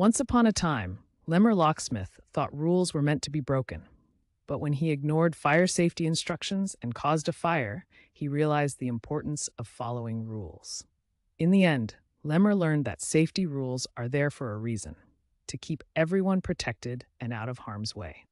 Once upon a time, Lemur Locksmith thought rules were meant to be broken. But when he ignored fire safety instructions and caused a fire, he realized the importance of following rules. In the end, Lemur learned that safety rules are there for a reason to keep everyone protected and out of harm's way.